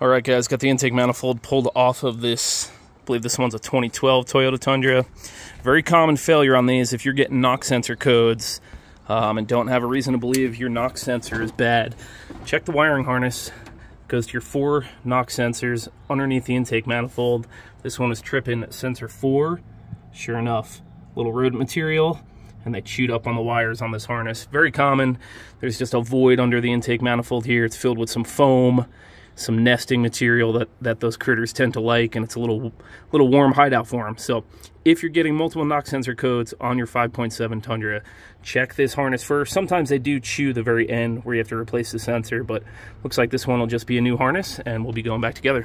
All right, guys, got the intake manifold pulled off of this. I believe this one's a 2012 Toyota Tundra. Very common failure on these if you're getting knock sensor codes um, and don't have a reason to believe your knock sensor is bad. Check the wiring harness. Goes to your four knock sensors underneath the intake manifold. This one is tripping sensor four. Sure enough, little rodent material and they chewed up on the wires on this harness. Very common. There's just a void under the intake manifold here. It's filled with some foam some nesting material that, that those critters tend to like, and it's a little little warm hideout for them. So if you're getting multiple knock sensor codes on your 5.7 Tundra, check this harness first. Sometimes they do chew the very end where you have to replace the sensor, but looks like this one will just be a new harness, and we'll be going back together.